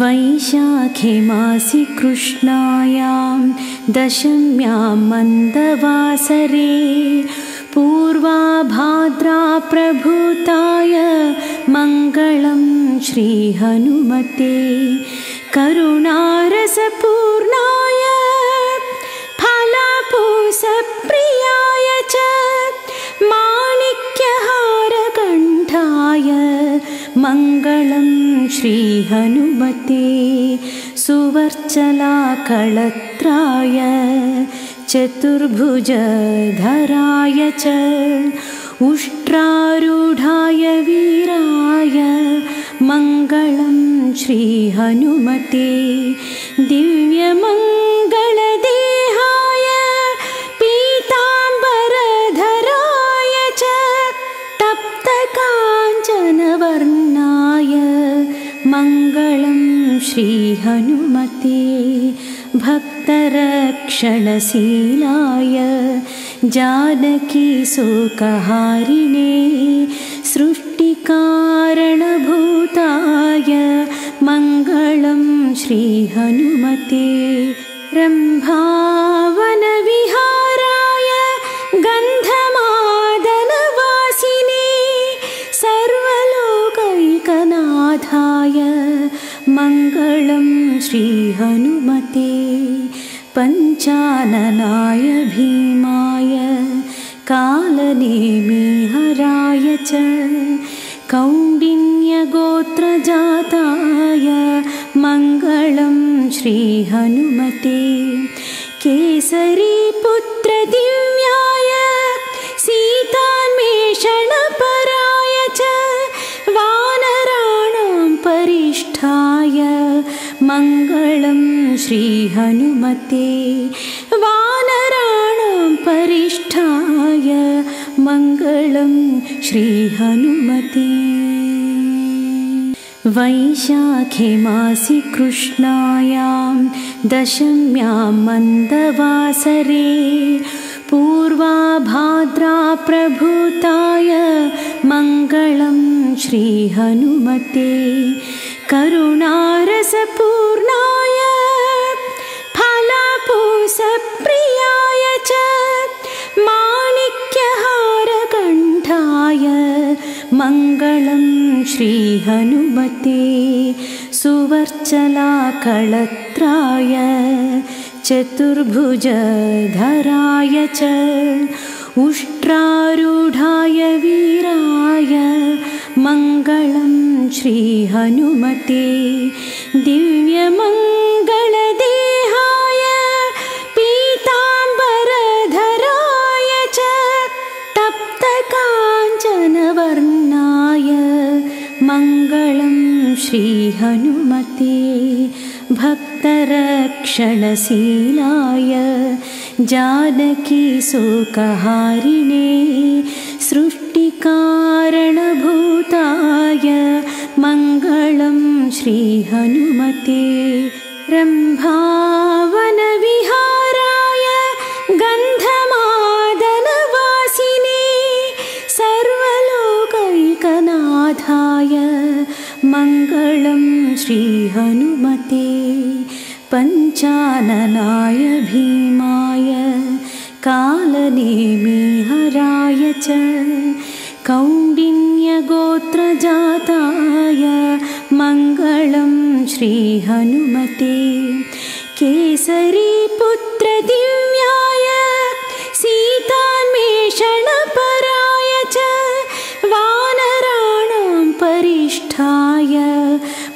वैशाखे मासि कृष्णायां दशम्यां मन्दवासरे पूर्वाभाद्रा प्रभूताय मङ्गलं श्रीहनुमते। करुणारसपूर्णाय फलापूसप्रियाय च माणिक्यहारकण्ठाय मङ्गलं श्रीहनुमते सुवर्चलाकळत्राय चतुर्भुजधराय च उष्ट्रारूढाय वीराय मङ्गलं श्रीहनुमते दिव्यमङ्गलदेहाय श्रीहनुमते। भक्तरक्षणशीलाय जानकीशोकहारिणे सृष्टिकारणभूताय मङ्गलं श्रीहनुमते। रम्भावनविहाराय गन्धमादनवासिने सर्वलोकैकनाथाय मङ्गलं श्रीहनुमते पञ्चाननाय भीमाय कालनेमिहराय च कौण्डिन्यगोत्रजाताय मङ्गलं श्रीहनुमते। केसरीपुत्रदिव्याय मङ्गलं श्रीहनुमते। वानराणां परिष्ठाय मङ्गलं श्रीहनुमते। वैशाखे मासि कृष्णायां दशम्यां मन्दवासरे। पूर्वाभाद्रा प्रभूताय मङ्गलं श्रीहनुमते करुणारसपूर्णाय फलापूसप्रियाय च माणिक्यहारकण्ठाय मङ्गलं श्रीहनुमते सुवर्चलाकळत्राय चतुर्भुजधराय च उष्ट्रारूढाय वीराय मङ्गलं श्रीहनुमते दिव्यमङ्गलदेहाय श्रीहनुमते भक्तरक्षणशीलाय जानकीशोकहारिणे सृष्टिकारणभूताय मङ्गलं श्रीहनुमते रम्भावनविहाराय गन्धमादनवासिने मङ्गलं श्रीहनुमते पञ्चाननाय भीमाय कालनेमिहराय च कौण्डिन्यगोत्रजाताय मङ्गलं श्रीहनुमते केसरीपुत्रदिव्याय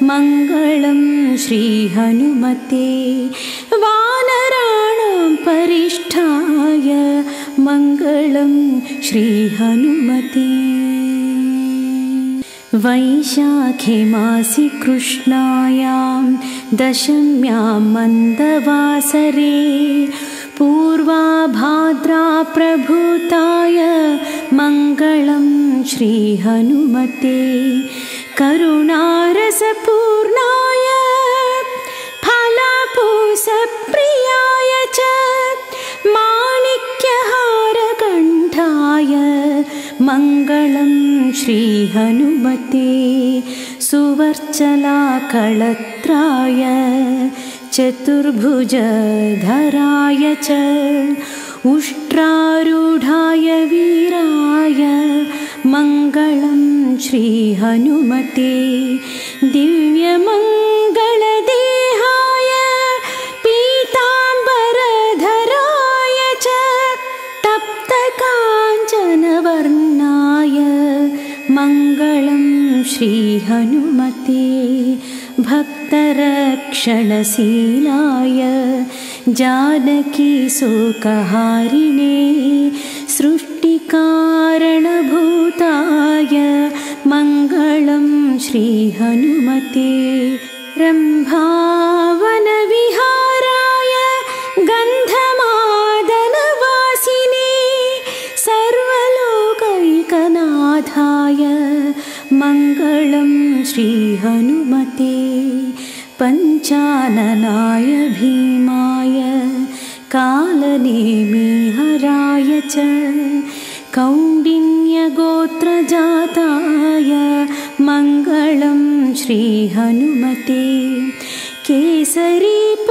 मङ्गलं श्रीहनुमते। वानराणां परिष्ठाय मङ्गलं श्रीहनुमते। वैशाखे मासि कृष्णायां दशम्यां मन्दवासरे पूर्वाभाद्रा प्रभूताय मङ्गलं श्रीहनुमते करुणारसपूर्णाय फलापूसप्रियाय च माणिक्यहारकण्ठाय मङ्गलं श्रीहनुमते सुवर्चलाकळत्राय चतुर्भुजधराय च उष्ट्रारूढाय वीराय मङ्गलं श्रीहनुमते। दिव्यमङ्गलदेहाय पीताम्बरधराय च तप्तकाञ्चनवर्णाय मङ्गलं श्रीहनुमते भक्तरक्षणशीलाय जानकीशोकहारिणे सृष्टिकारणभूताय मङ्गलं श्रीहनुमते रम्भावनविहाराय श्रीहनुमते पञ्चाननाय भीमाय कालनेमिहराय च कौण्डिन्यगोत्रजाताय मङ्गलं श्रीहनुमते केसरीपुत्रदिव्याय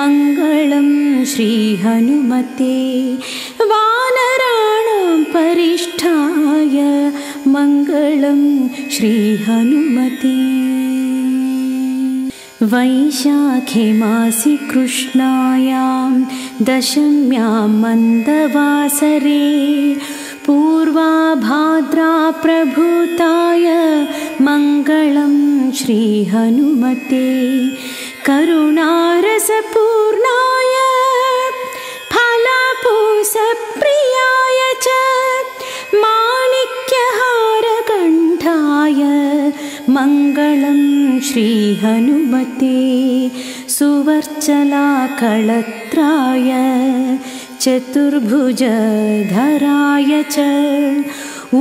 मङ्गलं श्रीहनुमते। वानराणां परिष्ठाय मङ्गलं श्रीहनुमते। वैशाखे मासि कृष्णायां दशम्यां मन्दवासरे पूर्वाभाद्राप्रभूताय मङ्गलं श्रीहनुमते करुणारसपूर्णाय फलापूसप्रियाय च माणिक्यहारकण्ठाय मङ्गलं श्रीहनुमते सुवर्चलाकळत्राय चतुर्भुजधराय च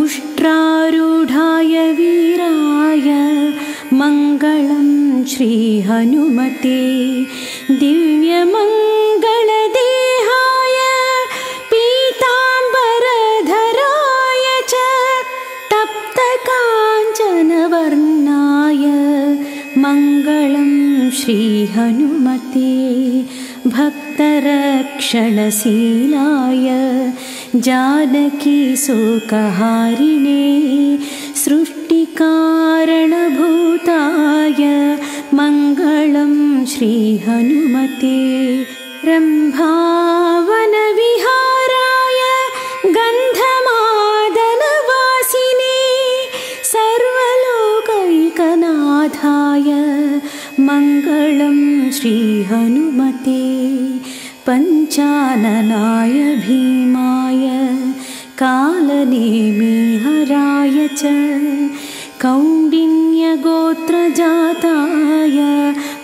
उष्ट्रारूढाय वीराय मङ्गलं श्रीहनुमते। दिव्यमङ्गलदेहाय पीताम्बरधराय च तप्तकाञ्चनवर्णाय मङ्गलं श्रीहनुमते। भक्तरक्षणशीलाय जानकीशोकहारिणे सृष्टिकारणभूताय मङ्गलं श्रीहनुमते रम्भावनविहाराय गन्धमादनवासिने सर्वलोकैकनाथाय मङ्गलं श्रीहनुमते पञ्चाननाय भीमाय कालनेमिहराय च कौण्डिन्यगोत्रजाताय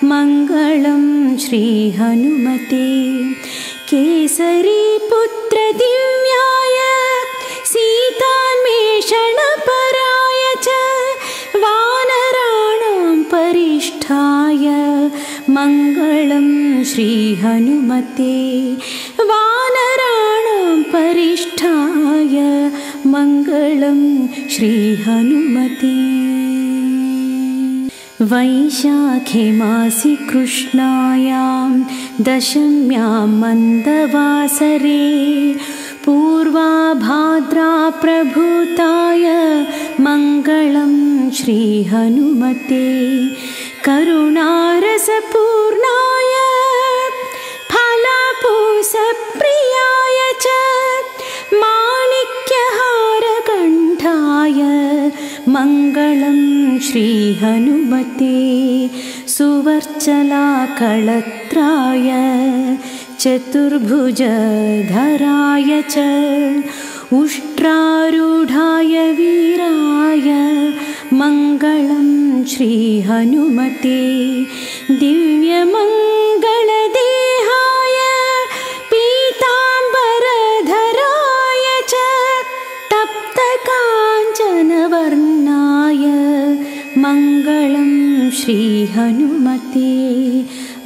मङ्गलं श्रीहनुमते। केसरीपुत्रदिव्याय सीतान्वेषणपराय च वानराणां परिष्ठाय मङ्गलं श्रीहनुमते। वानराणां परिष्ठाय मङ्गलं श्रीहनुमते। वैशाखे मासि कृष्णायां दशम्यां मन्दवासरे पूर्वाभाद्राप्रभूताय मङ्गलं श्रीहनुमते। करुणारसपूर्णाय फलापूसप्रियाय च मङ्गलं श्रीहनुमते सुवर्चलाकळत्राय चतुर्भुजधराय च उष्ट्रारूढाय वीराय मङ्गलं श्रीहनुमते दिव्यमङ्गलदेहाय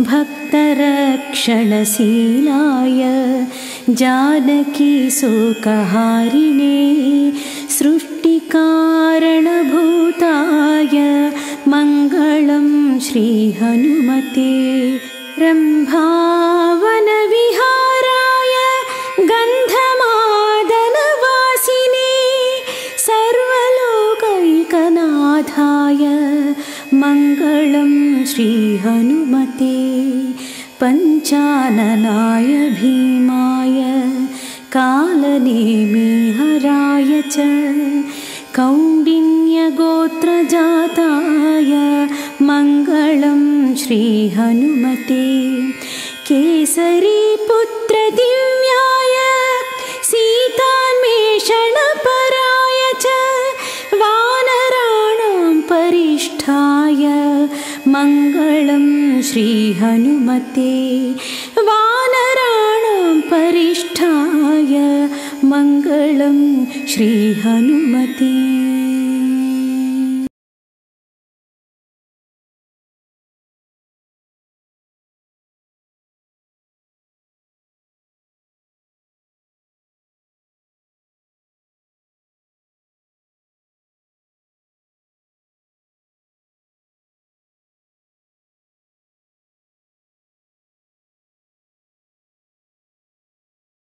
भक्तरक्षणशीलाय जानकीशोकहारिणे सृष्टिकारणभूताय मङ्गलं श्रीहनुमते रम्भावनविहाराय श्रीहनुमते पञ्चाननाय भीमाय कालनेमिहराय च कौण्डिन्यगोत्रजाताय मङ्गलं श्रीहनुमते केसरीपुत्रदिव्याय श्रीहनुमते। वानराणां परिष्ठाय मङ्गलं श्रीहनुमते